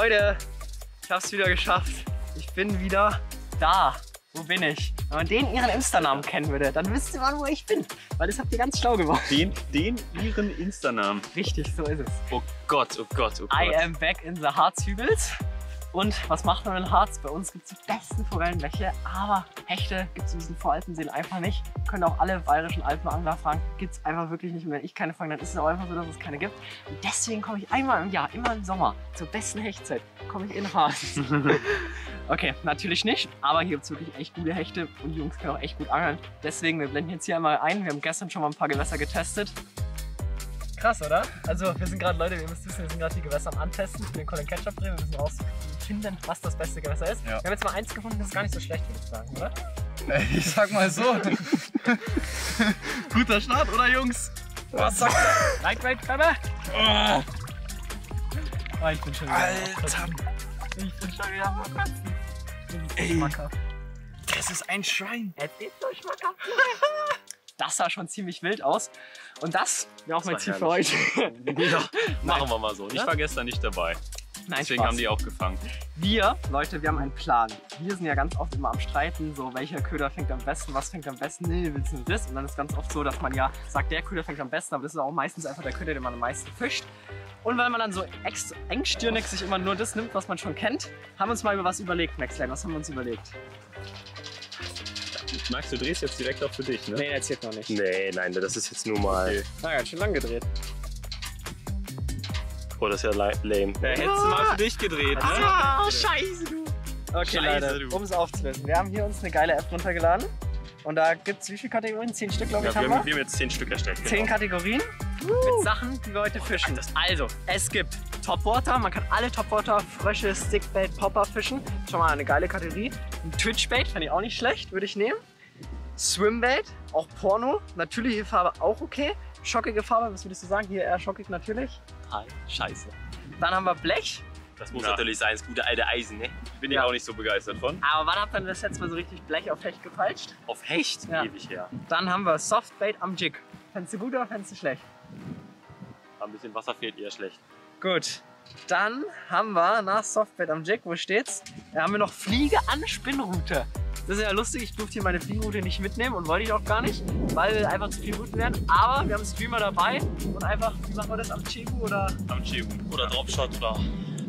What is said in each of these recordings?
Leute, ich hab's wieder geschafft. Ich bin wieder da. Wo bin ich? Wenn man den ihren Insta-Namen kennen würde, dann wisst ihr mal, wo ich bin. Weil das habt ihr ganz schlau gemacht. Den, den ihren Insta-Namen. Richtig, so ist es. Oh Gott, oh Gott, oh Gott. I am back in the Harzhügels. Und was macht man in Harz? Bei uns gibt es die besten Forellenbäche, aber Hechte gibt es in diesen Voralpenseen einfach nicht. Können auch alle bayerischen Alpenangler fragen, gibt es einfach wirklich nicht. Und wenn ich keine fange, dann ist es auch einfach so, dass es keine gibt. Und deswegen komme ich einmal im Jahr, immer im Sommer, zur besten Hechtzeit, komme ich in Harz. okay, natürlich nicht, aber hier gibt es wirklich echt gute Hechte und die Jungs können auch echt gut angeln. Deswegen, wir blenden jetzt hier einmal ein. Wir haben gestern schon mal ein paar Gewässer getestet. Krass, oder? Also wir sind gerade, Leute, ihr müsst wissen, wir sind gerade die Gewässer am Antesten für den Colin Ketchup drehen. Wir müssen rausfinden, was das beste Gewässer ist. Ja. Wir haben jetzt mal eins gefunden, das ist gar nicht so schlecht, würde ich sagen, oder? Ich sag mal so. Guter Start, oder Jungs? Was sagt ihr? Lightweight, Körper? Oh, Oh, ich bin schon wieder Alter. Ich bin schon wieder am Kotzen. Das ist Ey. das ist ein Schwein. Es ist so schmackhaft. Das sah schon ziemlich wild aus. Und das wäre auch mein Das war Ziel für heute. Ja, machen wir mal so. Ich war gestern nicht dabei. Nein, Deswegen Spaß. haben die auch gefangen. Wir, Leute, wir haben einen Plan. Wir sind ja ganz oft immer am Streiten, so welcher Köder fängt am besten, was fängt am besten, nee, willst du das? Und dann ist ganz oft so, dass man ja sagt, der Köder fängt am besten, aber das ist auch meistens einfach der Köder, den man am meisten fischt. Und weil man dann so engstirnig sich immer nur das nimmt, was man schon kennt, haben wir uns mal über was überlegt, Maxline. Was haben wir uns überlegt? Max, du drehst jetzt direkt auch für dich, ne? Nee, erzählt noch nicht. Nee, nein, das ist jetzt nur mal. Okay. Na, ganz schön lang gedreht. Oh, das ist ja lame. Da hättest du mal für dich gedreht, ne? Ah, scheiße, du. Okay, Scheiße, Leute, um es aufzulösen. Wir haben hier uns eine geile App runtergeladen. Und da gibt es wie viele Kategorien? Zehn Stück, glaube Ja, ich, wir, haben wir. haben, wir haben jetzt zehn Stück erstellt. Zehn Genau. Kategorien mit Sachen, die wir heute fischen. Also, es gibt Topwater, man kann alle Topwater, Frösche, Stickbait, Popper fischen. Schon mal eine geile Kategorie. Ein Twitchbait fände ich auch nicht schlecht, würde ich nehmen. Swimbait, auch Porno, natürliche Farbe auch okay. Schockige Farbe, was würdest du sagen? Hier eher schockig natürlich. Hi. Scheiße. Dann haben wir Blech. Das muss Ja. natürlich sein, das gute alte Eisen, ne? Bin ich Ja. auch nicht so begeistert von. Aber wann habt ihr das letzte Mal so richtig Blech auf Hecht gefalscht? Auf Hecht? Ja. Ewig her. Dann haben wir Softbait am Jig. Fändest du gut oder fändest du schlecht? Ein bisschen Wasser fehlt eher schlecht. Gut. Dann haben wir nach Softbait am Jig, wo steht's? Da haben wir noch Fliege an Spinnrute. Das ist ja lustig, ich durfte hier meine Fliegenroute nicht mitnehmen und wollte ich auch gar nicht, weil einfach zu viele Routen wären. Aber wir haben einen Streamer dabei und einfach, wie machen wir das, am Chigu oder Am Chibu. Oder Dropshot oder.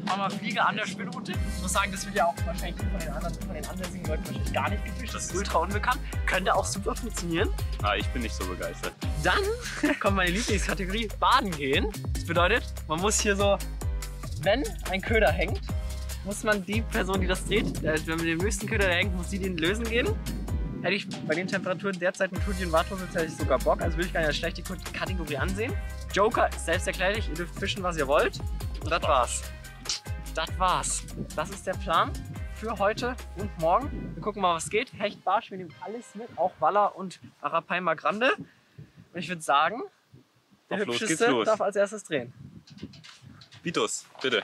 haben wir Fliege an der Spinnrute. Ich muss sagen, das wird ja auch wahrscheinlich von den anderen, von den ansässigen Leuten wahrscheinlich gar nicht gefischt. Das ist ultra unbekannt. Könnte auch super funktionieren. Ah, ich bin nicht so begeistert. Dann kommt meine Lieblingskategorie, Baden gehen. Das bedeutet, man muss hier so, wenn ein Köder hängt, muss man die Person, die das dreht, äh, wenn man den höchsten Köder der hängt, muss die den lösen gehen. Hätte ich bei den Temperaturen derzeit mit Hoodie und Warthose hätte ich sogar Bock, also würde ich gar nicht schlecht die Kategorie ansehen. Joker ist selbsterklärlich, ihr dürft fischen, was ihr wollt. Und das war's. Das war's. Das ist der Plan für heute und morgen. Wir gucken mal, was geht. Hecht, Barsch, wir nehmen alles mit, auch Waller und Arapaima Grande. Und ich würde sagen, der Auf Hübscheste los. darf als erstes drehen. Vitus, bitte.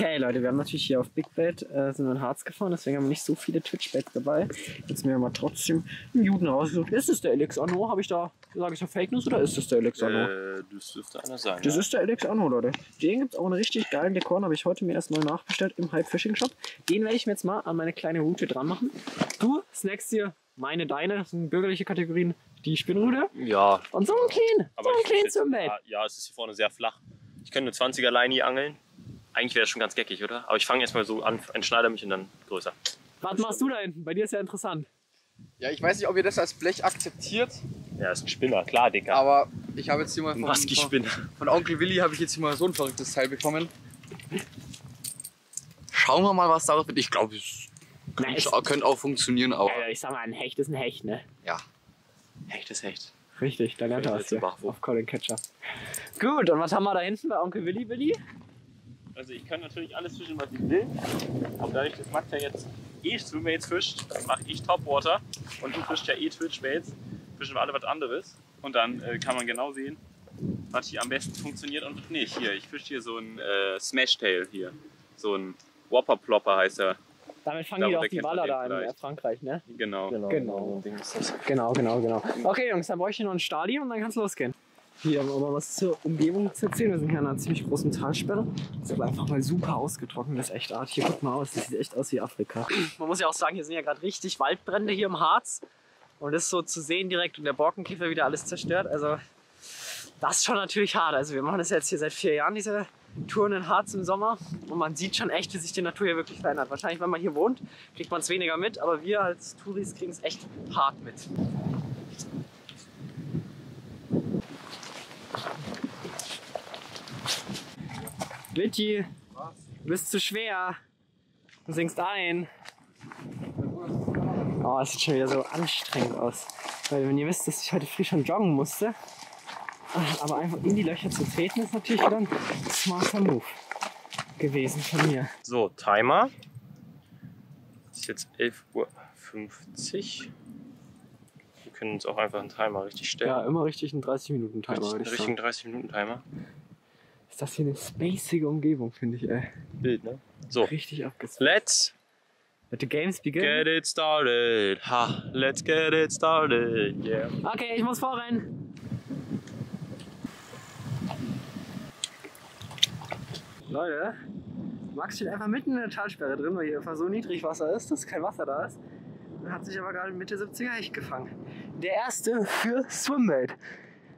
Okay, Leute, wir haben natürlich hier auf Big Bait äh, sind wir in Harz gefahren, deswegen haben wir nicht so viele Twitch-Baits dabei. Jetzt mir mal trotzdem einen Juden rausgesucht. Ist es der Alex Anno? Habe ich da, sage ich da Fake News oder ist es der Alex Anno? Äh, das dürfte einer sein. Das ja. ist der Alex Anno, Leute. Den gibt es auch einen richtig geilen Dekor, habe ich heute mir erst neu nachbestellt im Hype Fishing Shop. Den werde ich mir jetzt mal an meine kleine Route dran machen. Du snackst dir meine, deine, das sind bürgerliche Kategorien, die Spinnrute Ja, und so einen kleinen, so kleinen jetzt, Swimbait. ja, ja, es ist hier vorne sehr flach. Ich könnte eine 20er Line angeln. Eigentlich wäre das schon ganz geckig, oder? Aber ich fange erstmal so an, entschneide mich und dann größer. Was machst du da hinten? Bei dir ist ja interessant. Ja, ich weiß nicht, ob ihr das als Blech akzeptiert, Ja, ist ein Spinner, klar, Dicker. aber ich habe jetzt hier mal von, von, von Onkel Willi habe ich jetzt hier mal so ein verrücktes Teil bekommen. Schauen wir mal, was daraus wird. Ich glaube, es könnte, es- könnte auch funktionieren, aber Ja, ich sag mal, ein Hecht ist ein Hecht, ne? ja. Hecht ist Hecht. Richtig, da lernt er was auf Colin Catcher. Gut, und was haben wir da hinten bei Onkel Willi Willi? Also ich kann natürlich alles fischen, was ich will. Aber dadurch, dass Max ja jetzt eh Swimbaits fischt, mache ich Topwater und du fischst ja eh Twitchbaits, fischen wir alle was anderes. Und dann äh, kann man genau sehen, was hier am besten funktioniert und was nicht. Hier, ich fische hier so ein äh, Smashtail hier. So ein Whopper Plopper heißt er. Damit fangen Darunter die doch die den da in vielleicht. Frankreich, ne? Genau. Genau. Genau. ein das. Genau, genau, genau. Okay, Jungs, dann brauche ich hier noch einen Stali und dann kann's losgehen. Hier, um mal was zur Umgebung zu erzählen. Wir sind hier an einer ziemlich großen Talsperre. Das ist aber einfach mal super ausgetrocknet. Das ist echt Art. Hier, guck mal aus. Das sieht echt aus wie Afrika. Man muss ja auch sagen, hier sind ja gerade richtig Waldbrände hier im Harz. Und das ist so zu sehen direkt und der Borkenkäfer wieder alles zerstört. Also, das ist schon natürlich hart. Also, wir machen das jetzt hier seit vier Jahren, diese Touren in Harz im Sommer. Und man sieht schon echt, wie sich die Natur hier wirklich verändert. Wahrscheinlich, wenn man hier wohnt, kriegt man es weniger mit. Aber wir als Touris kriegen es echt hart mit. Vicky, du bist zu schwer. Du sinkst ein. Oh, es sieht schon wieder so anstrengend aus. Weil wenn ihr wisst, dass ich heute früh schon joggen musste, aber einfach in die Löcher zu treten, ist natürlich wieder ein smarter Move gewesen von mir. So, Timer. Es ist jetzt 11.50 Uhr. Wir können uns auch einfach einen Timer richtig stellen. Ja, immer richtig einen 30-Minuten-Timer, Richtig, einen ich richtigen sagen. 30-Minuten-Timer. Ist das hier eine spacige Umgebung, finde ich, ey. Bild, ne? So, Richtig abgespaced. let's Let the games begin. get it started. Ha, let's get it started. Yeah. Okay, ich muss vorrennen. Leute, Max steht einfach mitten in der Talsperre drin, weil hier einfach so niedrig Wasser ist, dass kein Wasser da ist. Und hat sich aber gerade Mitte 70er Hecht gefangen. Der erste für Swimbait.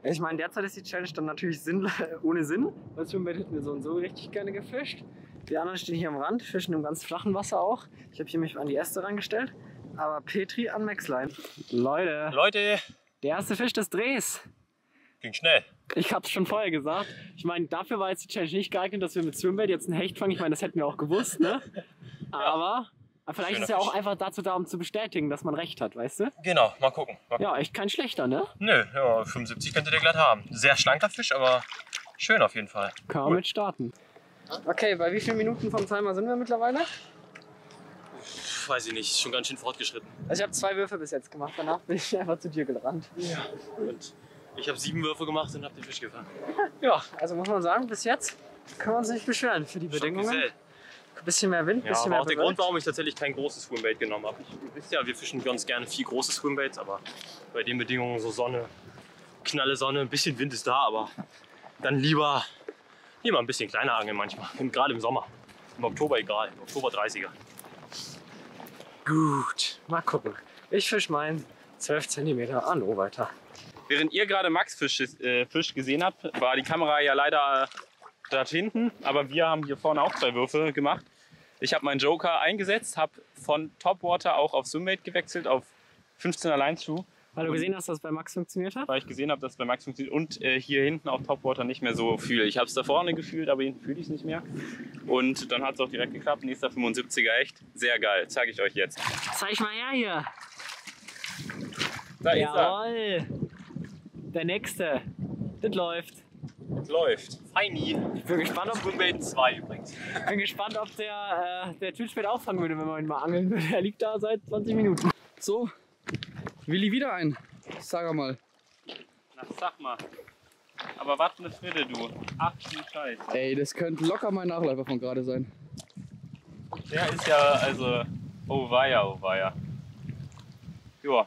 Ich meine, derzeit ist die Challenge dann natürlich sinn ohne Sinn, weil Swimbait hätten wir so und so richtig gerne gefischt. Die anderen stehen hier am Rand, fischen im ganz flachen Wasser auch. Ich habe hier mich an die Äste reingestellt. Aber Petri an Maxline. Leute, Leute, der erste Fisch des Drehs. ging schnell. Ich hab's schon vorher gesagt. Ich meine, dafür war jetzt die Challenge nicht geeignet, dass wir mit Swimbait jetzt einen Hecht fangen. Ich meine, das hätten wir auch gewusst, ne? Aber vielleicht Schöner ist ja auch Fisch. einfach dazu da, um zu bestätigen, dass man recht hat, weißt du? Genau, mal gucken. Mal gucken. Ja, echt kein schlechter, ne? Nö, ja, 75 könnte der glatt haben. Sehr schlanker Fisch, aber schön auf jeden Fall. Kann man mit starten. Okay, bei wie vielen Minuten vom Timer sind wir mittlerweile? Weiß ich nicht, schon ganz schön fortgeschritten. Also ich habe zwei Würfe bis jetzt gemacht, danach bin ich einfach zu dir gerannt. Und ich habe sieben Würfe gemacht und habe den Fisch gefangen. Ja, also muss man sagen, bis jetzt können wir uns nicht beschweren für die Bedingungen. Ein bisschen mehr Wind, ein Ja, bisschen mehr auch der. Grund, warum ich tatsächlich kein großes Swimbait genommen habe. Ich- Ihr wisst ja, wir fischen ganz gerne viel große Swimbaits, aber bei den Bedingungen so Sonne, knalle Sonne, ein bisschen Wind ist da, aber dann lieber, lieber ein bisschen kleiner angeln manchmal. Gerade im Sommer. Im Oktober egal, im Oktober 30er. Gut, mal gucken. Ich fisch meinen 12 cm Anno weiter. Während ihr gerade Max Fisch, äh, Fisch gesehen habt, war die Kamera ja leider dort hinten. Aber wir haben hier vorne auch zwei Würfe gemacht. Ich habe meinen Joker eingesetzt, habe von Topwater auch auf Swimbait gewechselt, auf 15er Line True, Weil du gesehen hast, dass es bei Max funktioniert hat? weil ich gesehen habe, dass bei Max funktioniert. Und äh, hier hinten auf Topwater nicht mehr so fühle. Ich habe es da vorne gefühlt, aber hinten fühle ich es nicht mehr. Und dann hat es auch direkt geklappt. Nächster 75er echt. Sehr geil. Zeige ich euch jetzt. Zeig mal her hier. Da ist er. Jawohl. Der nächste. Das läuft. Läuft. Feini. Ich bin gespannt, ob, Swimbait 2 übrigens. bin gespannt, ob der, äh, der Twitchbait auffangen würde, wenn man ihn mal angeln würde. Er liegt da seit 20 Minuten. So, Willi wieder ein. Sag mal. Na, sag mal. Aber was eine Fritte, du. Ach du Scheiße. Ey, das könnte locker mein Nachläufer von gerade sein. Der ist ja, also, oh weia, oh weia. Joa,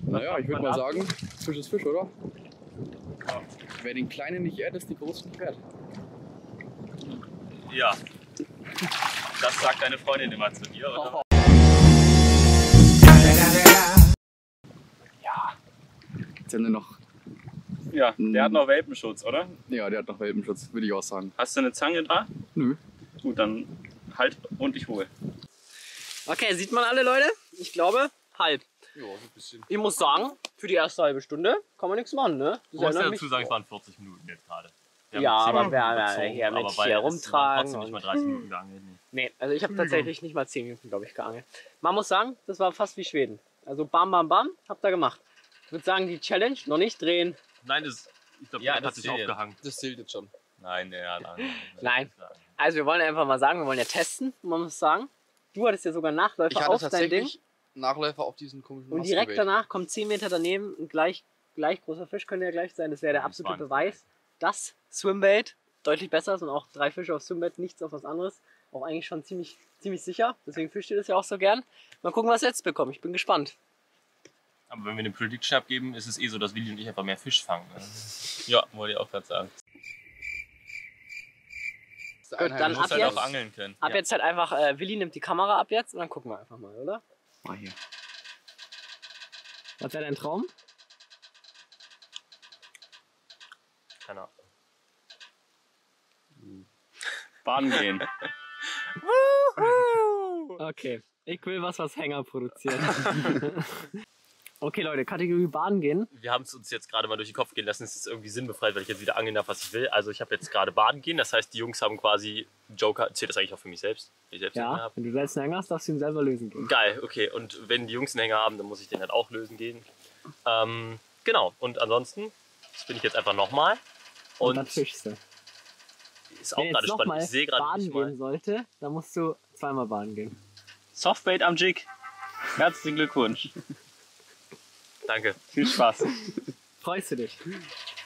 Naja, ich würde mal ab? sagen, Fisch ist Fisch, oder? Ja. Wer den Kleinen nicht ehrt, ist die Großen nicht wert. ja. Das sagt deine Freundin immer zu dir, oder? Jetzt haben wir noch, Ja, der hat noch Welpenschutz, oder? ja, der hat noch Welpenschutz, würde ich auch sagen. Hast du eine Zange da? Nö. Gut, dann halt und ich hole. Okay, sieht man alle Leute? Ich glaube, halb. Ja, so ein bisschen. Ich muss sagen, für die erste halbe Stunde kann man nichts machen, ne? Das erinnert mich- sagen, es waren 40 Minuten jetzt gerade. Ja, aber wir haben ja hier mit aber hier rumtragen Trotzdem nicht mal 30 Minuten geangelt. Nee. Nee, also ich habe tatsächlich nicht mal 10 Minuten, glaube ich, geangelt. Man muss sagen, das war fast wie Schweden. Also bam, bam, bam, habt ihr gemacht. Ich würde sagen, die Challenge noch nicht drehen. Nein, das, ich glaube, Ja, ja, das hat sich zählt. aufgehangen. Das zählt jetzt schon. Nein, der hat angelt. Nein. Also wir wollen einfach mal sagen, wir wollen ja testen, man muss sagen. Du hattest ja sogar Nachläufer Ich hatte auf dein Ding. Nachläufer auf diesen komischen Und direkt danach kommt 10 Meter daneben ein gleich, gleich großer Fisch, könnte ja gleich sein. Das wäre der Ja, absolute 20. Beweis, dass Swimbait deutlich besser ist und auch drei Fische auf Swimbait, nichts auf was anderes. Auch eigentlich schon ziemlich, ziemlich sicher. Deswegen fischt ihr das ja auch so gern. Mal gucken, was wir jetzt bekommen. Ich bin gespannt. Aber wenn wir eine Prediction abgeben, ist es eh so, dass Willi und ich einfach mehr Fisch fangen. Ne? Ja, wollte ich auch gerade sagen. Gut, dann Du ab halt jetzt, auch angeln können. ab jetzt halt einfach, äh, Willi nimmt die Kamera ab jetzt und dann gucken wir einfach mal, oder? Mal hier. Was wäre dein Traum? Keine Ahnung. Baden gehen. Okay, ich will was, was Hänger produziert. okay, Leute, Kategorie Baden gehen. Wir haben es uns jetzt gerade mal durch den Kopf gehen lassen. Es ist irgendwie sinnbefreit, weil ich jetzt wieder angeln darf, was ich will. Also ich habe jetzt gerade baden gehen. Das heißt, die Jungs haben quasi Joker. Zählt das eigentlich auch für mich selbst? Ich selbst einen Ja, hab? wenn du selbst einen Hänger hast, darfst du ihn selber lösen gehen. Geil, okay. Und wenn die Jungs einen Hänger haben, dann muss ich den halt auch lösen gehen. Ähm, genau. Und ansonsten, das bin ich jetzt einfach nochmal. Und Und dann fischst du. ist auch Wenn gerade spannend. nochmal Ich sehe gerade mal. gehen sollte, dann musst du zweimal baden gehen. Softbait am Jig. Herzlichen Glückwunsch. Danke. Viel Spaß. Freust du dich?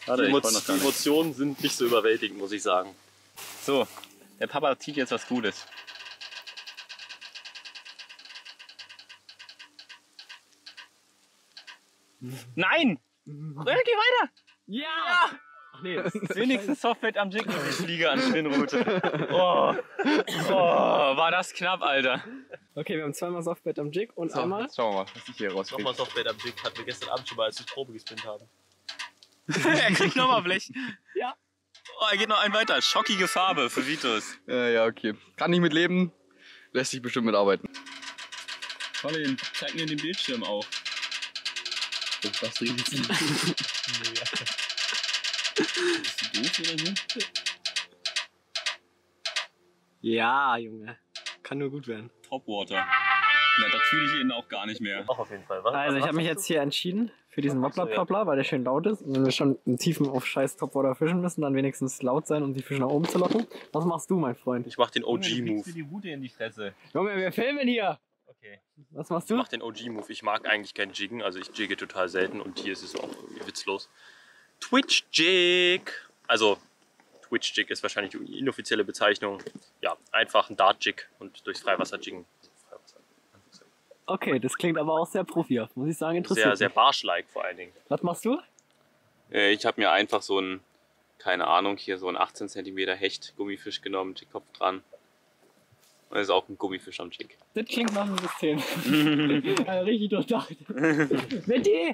Warte, Die, Emo die. Emotionen sind nicht so überwältigend, muss ich sagen. So, der Papa zieht jetzt was Gutes. Nein! Röhr, geh weiter! Ja! Ach nee, das ist Wenigstens Softbait am Jig und die Fliege an Spinnrute. Oh, oh, war das knapp, Alter. Okay, wir haben zweimal Softbait am Jig und einmal. jetzt schauen wir mal, was ich hier Nochmal rauskriege. Softbait am Jig hatten wir gestern Abend schon mal, als wir Probe gespinnt haben. er kriegt nochmal Blech. Ja. Oh, er geht noch einen weiter. Schockige Farbe für Vitus. Äh, ja, okay. Kann nicht mit leben. Lässt sich bestimmt mitarbeiten. Colin, zeig mir den Bildschirm auf. Oh, das riecht Ist oder so? Ja, Junge. Kann nur gut werden. Topwater. Na, das fühle ich ihn auch gar nicht mehr. Auch auf jeden Fall. Was, Also, ich was habe mich jetzt hier entschieden für diesen Wobbler-Ploppler, weil der schön laut ist. Und wenn wir schon im Tiefen auf scheiß Topwater fischen müssen, dann wenigstens laut sein, um die Fische nach oben zu locken. Was machst du, mein Freund? Ich mach den OG-Move. mir die Rute in die Fresse. Junge, wir filmen hier! Okay. Was machst Ich du? mach den OG-Move. Ich mag eigentlich kein Jiggen, also ich jigge total selten und hier ist es auch witzlos. Twitch-Jig! Also, Twitch-Jig ist wahrscheinlich die inoffizielle Bezeichnung. Ja, einfach ein Dart-Jig und durchs Freiwasser jiggen. Okay, das klingt aber auch sehr profihaft, muss ich sagen, interessiert Sehr, sehr mich. barsch-like vor allen Dingen. Was machst du? Äh, Ich habe mir einfach so ein, keine Ahnung, hier so ein 18 cm Hecht Gummifisch genommen, den Kopf dran. Und das ist auch ein Gummifisch am Jig. Das klingt nach einem System. ja, richtig durchdacht. Vitti!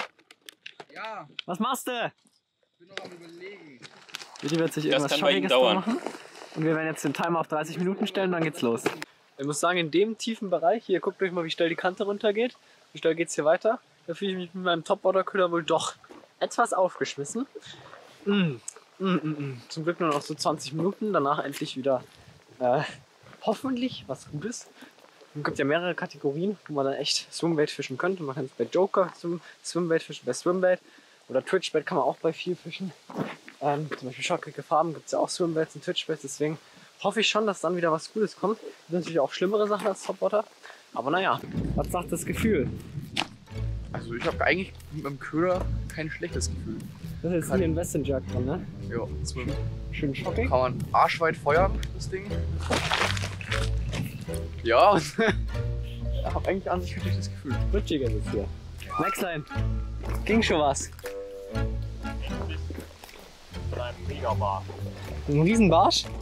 Ja, Was machst du? Ich bin noch am überlegen. Vitti wird sich Das irgendwas dauern. machen. Und wir werden jetzt den Timer auf 30 Minuten stellen, dann geht's los. Ich muss sagen, in dem tiefen Bereich, hier guckt euch mal, wie schnell die Kante runtergeht. Wie schnell geht's hier weiter. Da fühle ich mich mit meinem Topwater-Köder wohl doch etwas aufgeschmissen. Mm, mm, mm, mm. Zum Glück nur noch so 20 Minuten, danach endlich wieder äh, hoffentlich was Gutes. Es gibt ja mehrere Kategorien, wo man dann echt Swimbait fischen könnte. Man kann es bei Joker Swim, Swimbait fischen, bei Swimbait oder Twitchbait kann man auch bei viel fischen. Ähm, zum Beispiel schockige Farben gibt es ja auch Swimbaits und Twitchbaits, deswegen hoffe ich schon, dass dann wieder was Gutes kommt. Das sind natürlich auch schlimmere Sachen als Topwater. Aber naja, was sagt das Gefühl? Also ich habe eigentlich mit dem Köder kein schlechtes Gefühl. Das ist jetzt hier ein Western Jerk dran, ne? Ja, Swim. Schön schockig. Kann man arschweit feuern, das Ding. Ja, ich habe eigentlich an sich kein schlechtes Gefühl. Rutschig ist es hier. Maxline, ging schon was. Megabar. Ein Riesenbarsch?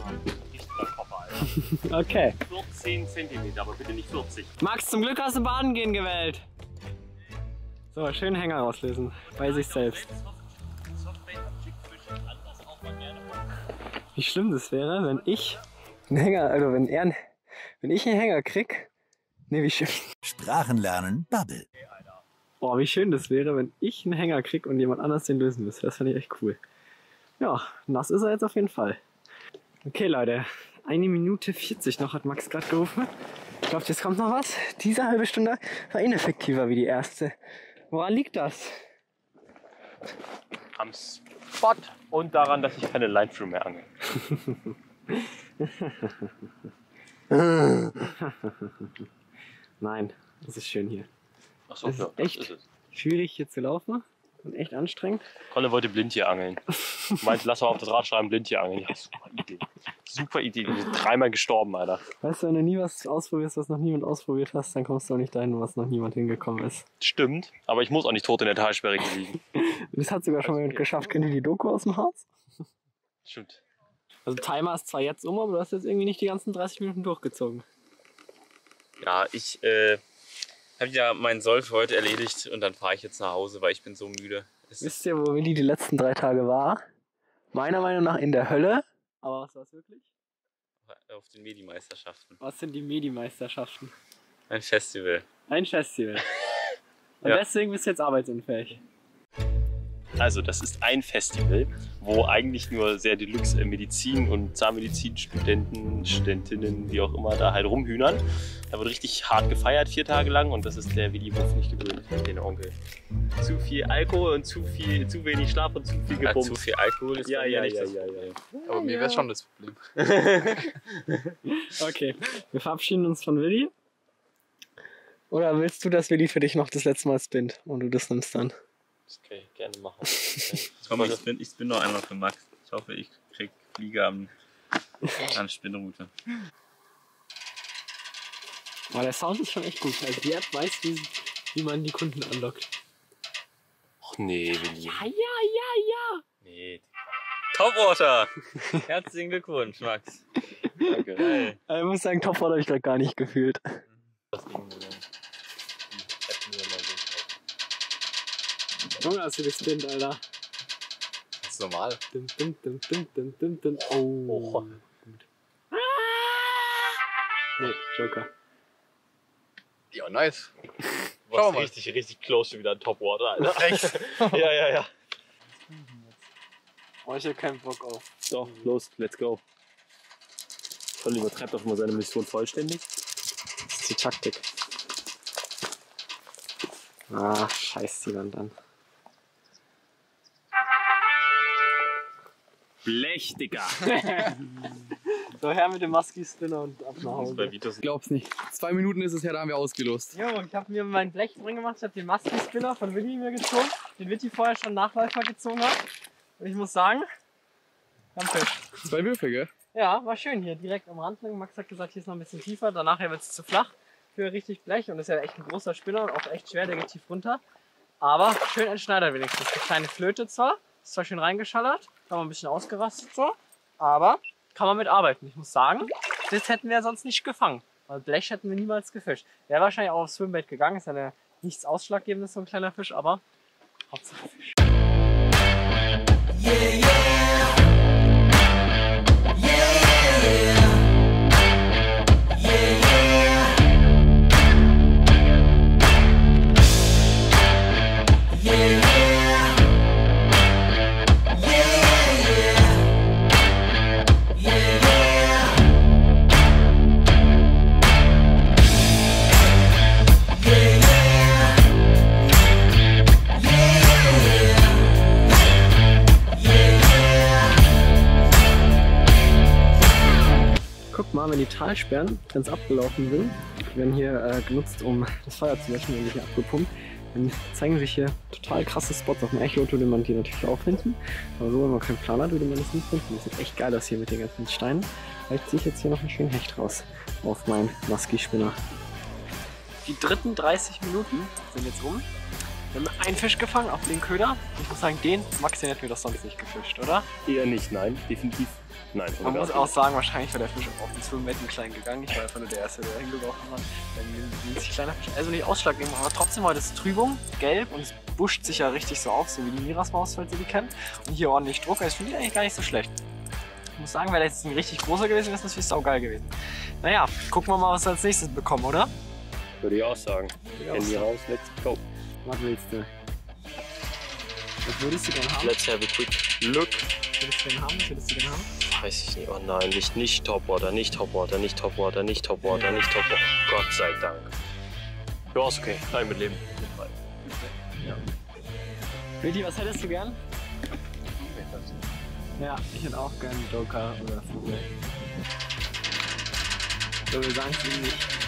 Okay. 14 cm, aber bitte nicht 40. Max, zum Glück hast du Baden gehen gewählt. So, schön Hänger rauslösen. Bei sich selbst. Wie schlimm das wäre, wenn ich einen Hänger, also wenn er, wenn ich einen Hänger krieg. Nee, wie schön. Sprachen lernen, Bubble. Boah, wie schön das wäre, wenn ich einen Hänger krieg und jemand anders den lösen müsste. Das fände ich echt cool. Ja, nass ist er jetzt auf jeden Fall. Okay, Leute. Eine Minute 40 noch hat Max gerade gerufen. Ich glaube, jetzt kommt noch was. Diese halbe Stunde war ineffektiver wie die erste. Woran liegt das? Am Spot und daran, dass ich keine Line Through mehr angel. Nein, das ist schön hier. Achso, Das ist ja, echt- das ist es. Schwierig hier zu laufen und echt anstrengend. Colin wollte blind hier angeln. Meinte, lass mal auf das Rad schreiben, blind hier angeln. Ja, super Idee. Super Idee. Wir sind dreimal gestorben, Alter. Weißt du, wenn du nie was ausprobierst, was noch niemand ausprobiert hast, dann kommst du auch nicht dahin, was noch niemand hingekommen ist. Stimmt. Aber ich muss auch nicht tot in der Talsperre liegen. Das hat sogar schon mal jemand geschafft. Kennt ihr die Doku aus dem Harz? Stimmt. Also Timer ist zwar jetzt um, aber du hast jetzt irgendwie nicht die ganzen 30 Minuten durchgezogen. Ja, ich äh, habe ja meinen Soll für heute erledigt und dann fahre ich jetzt nach Hause, weil ich bin so müde. Es Wisst ihr, wo Willi die letzten drei Tage war? Meiner Meinung nach in der Hölle. Aber was war es wirklich? auf den Medi-Meisterschaften. Was sind die Medi-Meisterschaften? Ein Festival. Ein Festival. Und Ja. deswegen bist du jetzt arbeitsunfähig. Also, das ist ein Festival, wo eigentlich nur sehr Deluxe äh, Medizin- und Zahnmedizinstudenten, Studentinnen, wie auch immer, da halt rumhühnern. Da wird richtig hart gefeiert, vier Tage lang, und das ist der Willi Wuff nicht gewöhnt, den Onkel. Zu viel Alkohol und zu viel, zu wenig Schlaf und zu viel Ja, gepumpt. zu viel Alkohol ist Ja, ja, nicht ja, das ja, ja. Problem. Aber mir wäre schon das Problem. Okay, wir verabschieden uns von Willi. Oder willst du, dass Willi für dich noch das letzte Mal spinnt und du das nimmst dann? Das kann ich gerne machen. Komm, ich bin, ich bin noch einmal für Max. Ich hoffe, ich krieg Flieger am, an Spinnroute. Aber der Sound ist schon echt gut. Also die App weiß, wie, wie man die Kunden anlockt. Ach nee, Willi. Ja, ja, ja, Nee. Topwater! Herzlichen Glückwunsch, Max. Danke. Geil. ja. Ich muss sagen, Topwater habe ich gerade gar nicht gefühlt. So. Junge, hast du gespinnt, Alter. Das ist normal. Dum, dum, dum, dum, dum, dum, dum. Oh. Oh. Gut. Nee, Joker. Ja, nice. Du Schau warst mal. richtig, richtig close schon wieder an Topwater, Alter. Echt? ja, ja, ja. Oh, ich hab keinen Bock auf. So, los, let's go. Schon übertreibt doch mal seine Mission vollständig. Das ist die Taktik. Ah, scheiß die Wand an. Blech, Digga. So, her mit dem Musky-Spinner und ab nach Vitos Ich glaub's nicht. Zwei Minuten ist es her, da haben wir ausgelost. Jo, ich habe mir mein Blech drin gemacht. Ich habe den Musky-Spinner von Willi mir gezogen, den Vitti vorher schon Nachläufer gezogen hat. Und ich muss sagen, am Fisch. Zwei Würfel, gell? Ja, war schön hier, direkt am Rand lang. Max hat gesagt, hier ist noch ein bisschen tiefer. Danach wird es zu flach für richtig Blech. Und ist ja echt ein großer Spinner und auch echt schwer, der geht tief runter. Aber schön ein Schneider wenigstens. Eine kleine Flöte zwar, ist zwar schön reingeschallert, haben wir ein bisschen ausgerastet so, aber kann man mit arbeiten. Ich muss sagen, das hätten wir sonst nicht gefangen. Weil Blech hätten wir niemals gefischt. Wäre wahrscheinlich auch aufs Swimbait gegangen, ist ja nichts Ausschlaggebendes, so ein kleiner Fisch, aber Hauptsache Fisch. Guck mal, wenn die Talsperren ganz abgelaufen sind, die werden hier äh, genutzt, um das Feuer zu löschen, wenn hier abgepumpt, dann zeigen sich hier total krasse Spots. Auf dem Echo würde man die natürlich auch finden, aber so, wenn man keinen Plan hat, würde man das nicht finden. Das sieht echt geil aus hier mit den ganzen Steinen. Vielleicht ziehe ich jetzt hier noch einen schönen Hecht raus auf meinen Musky-Spinner. Die dritten 30 Minuten sind jetzt um. Wir haben einen Fisch gefangen auf den Köder. Ich muss sagen, den Max, den hätten wir doch sonst nicht gefischt, oder? Eher nicht, nein, definitiv. Nein, Man muss das auch sagen, wahrscheinlich war der Fisch auf den mit klein gegangen. Ich war einfach nur der Erste, der hingeworfen hat. Ein winzig kleiner Fisch. Also nicht ausschlaggebend, aber trotzdem heute ist Trübung, gelb und es buscht sich ja richtig so auf, so wie die Mirasmaus, falls ihr die kennt. Und hier ordentlich Druck. Also ich finde die eigentlich gar nicht so schlecht. Ich muss sagen, wäre das jetzt ein richtig großer gewesen, wäre das natürlich saugeil gewesen. Naja, gucken wir mal, was wir als nächstes bekommen, oder? Würde ich auch sagen. Handy raus, let's go. Was willst du? Was würdest du denn haben? Let's have a quick look. Würdest du denn haben? Würdest du denn haben? Weiß ich nicht. Oh nein, nicht, nicht Topwater, nicht Topwater, nicht Topwater, nicht Topwater, nicht Topwater. Gott sei Dank. Ja, ist okay. Nein, mit Leben. Vicky, was hättest du gern? Ja, ich hätte auch gern Joker oder Vogel. So, wir sagen es ihm nicht.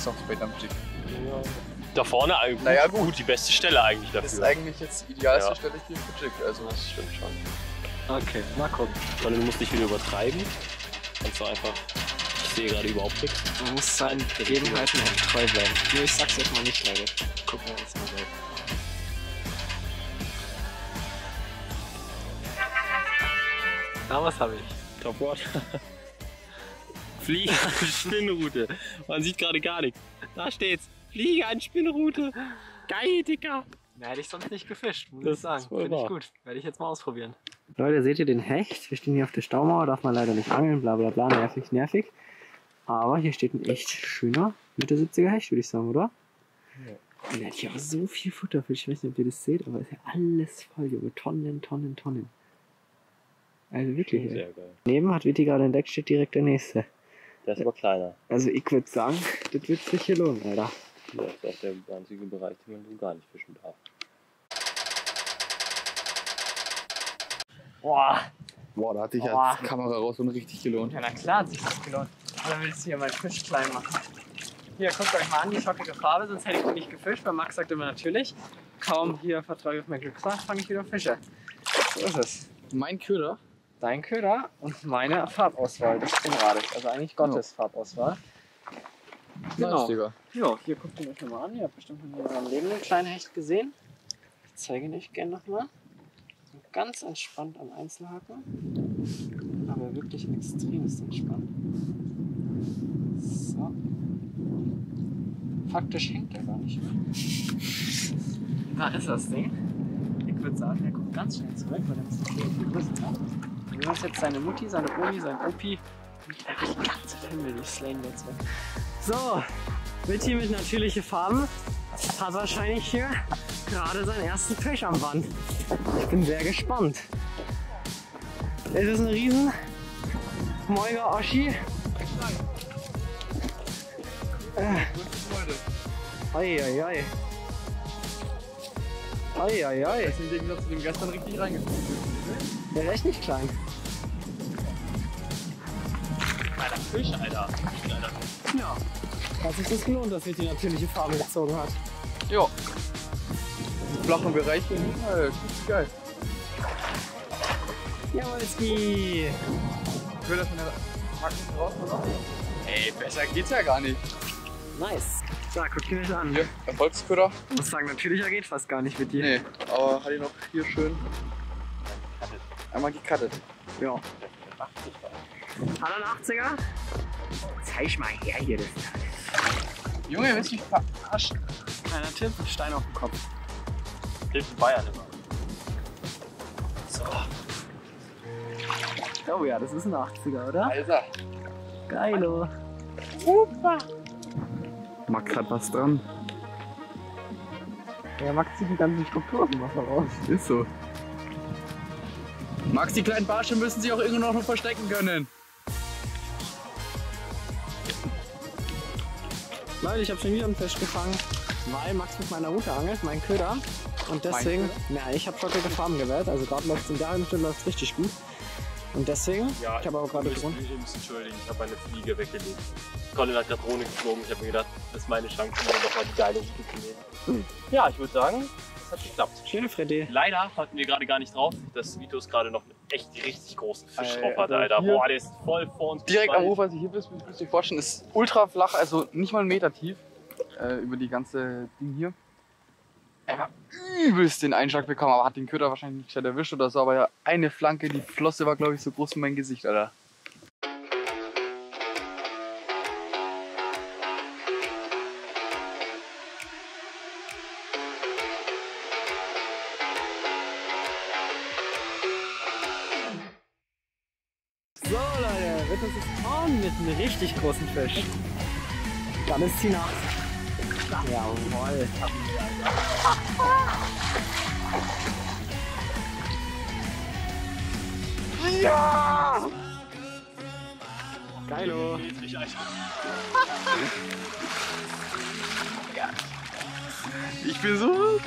Softbait am Jig. Ja, Da vorne eigentlich Naja, gut, gut, die beste Stelle eigentlich Das ist dafür. eigentlich jetzt die idealste Ja. Stelle hier für Jig. Also Das stimmt schon. Okay, mal gucken. Sondern du musst nicht wieder übertreiben. Kannst du einfach. Ich sehe gerade überhaupt nichts. Man muss seinen Gegebenheiten treu bleiben. Nee, ich sag's jetzt mal nicht, Leute. Gucken wir uns mal selbst. Na, was habe ich? Top Water. Fliege an Spinnroute. Man sieht gerade gar nichts. Da steht's. Fliege an Spinnroute. Geil, Dicker. Na, hätte ich sonst nicht gefischt, muss Das ich sagen. Finde ich gut. Werde ich jetzt mal ausprobieren. Leute, seht ihr den Hecht? Wir stehen hier auf der Staumauer, darf man leider nicht angeln, bla bla bla, nervig, nervig. Aber hier steht ein echt schöner Mitte 70er Hecht, würde ich sagen, oder? Und der hat hier auch so viel Futterfisch. Ich weiß nicht, ob ihr das seht, aber ist ja alles voll, Junge. Tonnen, Tonnen, Tonnen. Also wirklich. Sehr geil. Neben hat Viti gerade entdeckt, steht direkt der nächste. Der ist aber kleiner. Also ich würde sagen, das wird sich hier lohnen, Alter. Das ist auch der einzige Bereich, den man so gar nicht fischen darf. Boah, Boah, da hat sich Boah. ja die Kamera raus und richtig gelohnt. ja na klar hat sich das gelohnt. Aber dann willst du hier meinen Fisch klein machen. Hier, guckt euch mal an, die schockige Farbe, sonst hätte ich ihn nicht gefischt, weil Max sagt immer natürlich. Kaum hier vertraue ich auf mein Glücksrad, fange ich wieder Fische. So ist es. Mein Köder? Dein Köder und meine Farbauswahl des Rades. Also eigentlich Gottes Farbauswahl. Genau. Nice. Ja, hier guckt ihr euch nochmal an. Ihr habt bestimmt in eurem Leben einen kleinen Hecht gesehen. Ich zeige ihn euch gerne nochmal. Ganz entspannt am Einzelhaken. Aber wirklich extremst entspannt. So. Faktisch hängt er gar nicht mehr. Da ist das Ding. Ich würde sagen, er kommt ganz schnell zurück, weil er muss noch viel größer sein. Nehmen uns jetzt seine Mutti, seine Omi, sein Opi die ganze Family slayen wir jetzt weg. So, mit hier mit natürliche Farben hat wahrscheinlich hier gerade seinen ersten Fisch am Band. Ich bin sehr gespannt. Es ist ein riesen Moiger Oschi. Ei, ei, ei. Ei, ei, ei. Das ist im Gegensatz zu dem gestern richtig reingefunden. Der ist echt nicht klein. Fisch, Alter. Ja. Hat sich das gelohnt, dass wir die natürliche Farbe gezogen hat. Ja. Flachen Bereich hier. Ja, das ist geil. Jawolski. Köder von der Hacken raus, oder? Ey, besser geht's ja gar nicht. Nice. So, guck dir das an. Hier, Erfolgsköder. Ich muss sagen, natürlicher geht fast gar nicht mit dir. Nee, aber hat ihn noch hier schön einmal gecuttet. Ja. Hat er einen 80er? Zeig mal her hier das Junge, willst du mich verarschen? Kleiner Tipp, Stein auf dem Kopf. Hilft Bayern immer. Oh ja, das ist ein 80er, oder? Alter. Geilo. Max hat was dran. Ja, Max zieht die ganzen Strukturen aus dem Wasser raus. Ist so. Max, die kleinen Barsche müssen sich auch irgendwo noch verstecken können. Leute, ich habe schon wieder einen Fisch gefangen, weil Max mit meiner Route angelt, mein Köder. Und deswegen, ja, ich habe schockige Farben gewählt, also gerade läuft es in der Stunde läuft's richtig gut. Und deswegen, Ja, ich habe aber gerade Ich gewonnen. muss entschuldigen, ich habe meine Fliege weggelegt. Colin hat gerade Drohne geflogen. Ich habe mir gedacht, das ist meine Chance, um dann doch mal die geile Route zu nehmen. Ja, ich würde sagen, das hat geklappt. Schöne Freddy. Leider hatten wir gerade gar nicht drauf, dass Vitos gerade noch einen echt richtig großen Fisch drauf hatte, Alter. hier- Boah, der ist voll vor uns. Direkt am. Ufer, als ich hier bist, müsst ihr euch vorstellen, ist ultra flach, also nicht mal einen Meter tief. Äh, über die ganze Ding hier. Er hat übelst den Einschlag bekommen, aber hat den Köder wahrscheinlich nicht erwischt oder so. Aber ja, eine Flanke, die Flosse war, glaube ich, so groß wie mein Gesicht, Alter. Einem richtig großen Fisch. Dann ist die Nacht. Jawohl. Ja! Geilo. Ich bin so.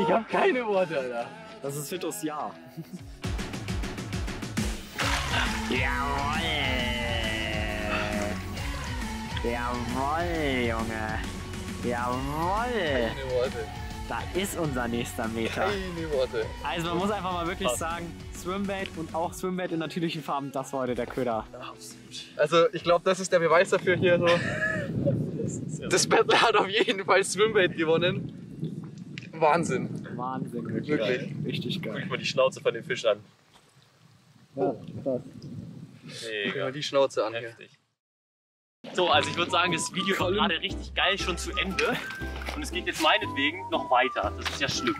Ich habe keine Worte, Alter. Das ist Vitos Ja. Jawoll. Jawoll, Junge. Jawoll! Keine Worte. Da ist unser nächster Meter. Keine Worte. Also man muss einfach mal wirklich Krass. sagen, Swimbait und auch Swimbait in natürlichen Farben, das war heute der Köder. Also ich glaube, das ist der Beweis dafür hier so. Das Battle hat auf jeden Fall Swimbait gewonnen. Wahnsinn. Wahnsinn, wirklich. Wirklich. Richtig geil. Guck mal die Schnauze von den Fisch an. Ja, krass. Mal die Schnauze an hier. Heftig. So, also ich würde sagen, das Video war gerade richtig geil schon zu Ende. Und es geht jetzt meinetwegen noch weiter. Das ist ja schlimm.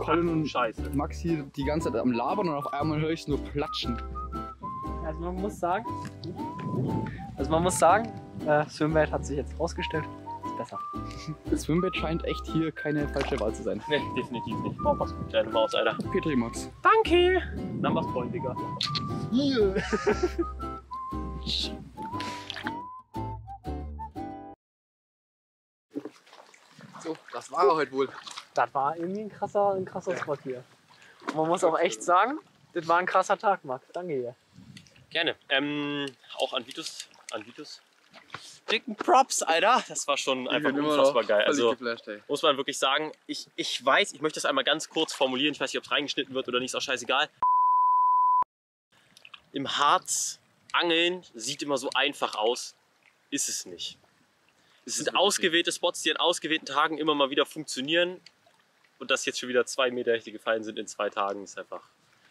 Colin und Scheiße. Max hier die ganze Zeit am Labern und auf einmal höre ich nur platschen. Also man muss sagen, also man muss sagen, äh, Swimbait hat sich jetzt rausgestellt, besser. Das Swimbait scheint echt hier keine falsche Wahl zu sein. Ne, definitiv nicht. Oh, mach's gut, kleine Maus, Alter. Petri Max. Danke! Dann mach's voll, Digga. Hier. so, das war er heute wohl. Das war irgendwie ein krasser, ein krasser Spot hier. Und man muss auch echt sagen, das war ein krasser Tag, Max. Danke dir. Gerne. Ähm, auch an Vitus. An Vitus. Dicken Props, Alter. Das war schon einfach unfassbar geil. Also muss man wirklich sagen, ich, ich weiß, ich möchte das einmal ganz kurz formulieren. Ich weiß nicht, ob es reingeschnitten wird oder nicht, ist auch scheißegal. Im Harz angeln sieht immer so einfach aus, ist es nicht. Es sind ausgewählte Spots, die an ausgewählten Tagen immer mal wieder funktionieren. Und dass jetzt schon wieder zwei Meter die gefallen sind in zwei Tagen, ist einfach.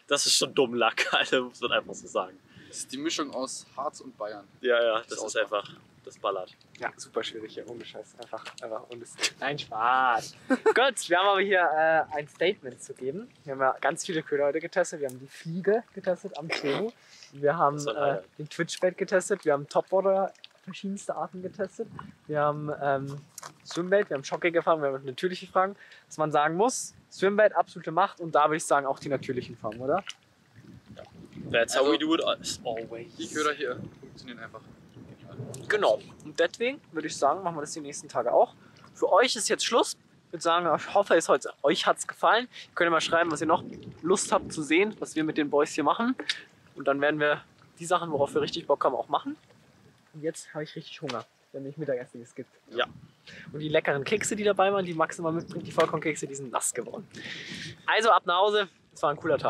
Das ist schon dumm Lack, Alter, muss man einfach so sagen. Das ist die Mischung aus Harz und Bayern. Ja, ja, das Ist ist einfach. Das ballert. Ja, super schwierig hier, ohne Scheiß. Einfach, einfach. Und es, nein, Spaß. Gut, wir haben aber hier äh, ein Statement zu geben. Wir haben ja ganz viele Köder heute getestet. Wir haben die Fliege getestet am Tremo. Wir haben äh, den Twitchbait getestet. Wir haben Topwater verschiedenste Arten getestet. Wir haben ähm, Swimbait, wir haben Schocke gefangen, wir haben natürliche Fragen. Was man sagen muss, Swimbait absolute Macht und da würde ich sagen auch die natürlichen Farben, oder? That's how Also- we do it as always. Die Köder hier funktionieren einfach. Genau. Und deswegen würde ich sagen, machen wir das die nächsten Tage auch. Für euch ist jetzt Schluss. Ich würde sagen, ich hoffe, es heute, euch hat es gefallen. Ihr könnt ja mal schreiben, was ihr noch Lust habt zu sehen, was wir mit den Boys hier machen. Und dann werden wir die Sachen, worauf wir richtig Bock haben, auch machen. Und jetzt habe ich richtig Hunger, wenn ich Mittagessen es gibt. Ja. Und die leckeren Kekse, die dabei waren, die Max immer mitbringt, die Vollkornkekse, die sind nass geworden. Also ab nach Hause. Es war ein cooler Tag.